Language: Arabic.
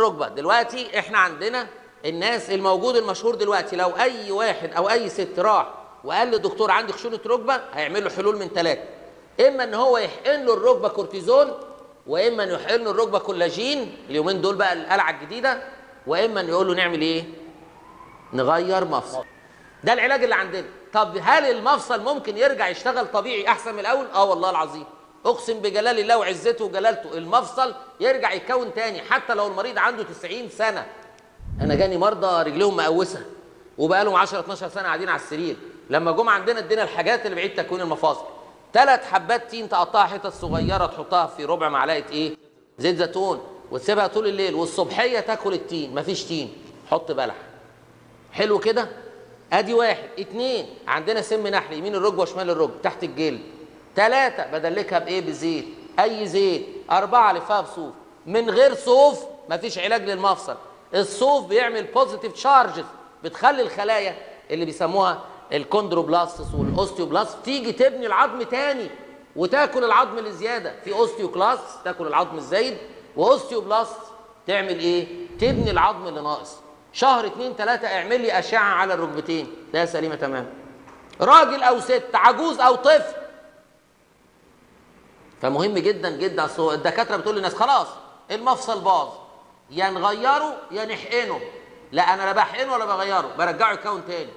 ركبة. دلوقتي إحنا عندنا الناس الموجود المشهور دلوقتي لو أي واحد أو أي ست راح وقال للدكتور عندي خشونه ركبة هيعمل له حلول من ثلاثة إما إن هو يحقن له الركبة كورتيزون وإما ان يحقن له الركبة كولاجين اليومين دول بقى التقليعة الجديدة وإما ان يقول له نعمل إيه؟ نغير مفصل. ده العلاج اللي عندنا. طب هل المفصل ممكن يرجع يشتغل طبيعي أحسن من الأول؟ آه والله العظيم. اقسم بجلال الله وعزته وجلالته المفصل يرجع يتكون تاني حتى لو المريض عنده 90 سنة. أنا جاني مرضى رجليهم مقوسة وبقى لهم 10 12 سنة قاعدين على السرير. لما جم عندنا ادينا الحاجات اللي بعيد تكوين المفاصل. ثلاث حبات تين تقطعها حتت صغيرة تحطها في ربع معلقة إيه؟ زيت زيتون وتسيبها طول الليل والصبحية تاكل التين مفيش تين. حط بلح. حلو كده؟ أدي واحد اتنين. عندنا سم نحل يمين الركبة وشمال الركبة تحت الجلد. ثلاثة بدلكها بإيه؟ بزيت. أي زيت؟ أربعة لفها بصوف من غير صوف مفيش علاج للمفصل. الصوف بيعمل positive charges بتخلي الخلايا اللي بيسموها ال chondroblasts وال osteoblast تيجي تبني العظم تاني وتاكل العظم اللي زيادة. في osteoclast تاكل العظم الزايد. و osteoblast تعمل إيه؟ تبني العظم اللي ناقص. شهر اتنين تلاتة اعمل لي أشعة على الركبتين. ده سليمة تمام. راجل أو ست عجوز أو طفل فمهم جدا جدا. الدكاترة بتقول للناس خلاص المفصل باظ. يا نغيره يا نحقنه لا أنا لا بحقنه ولا بغيره. برجعه يكون تاني.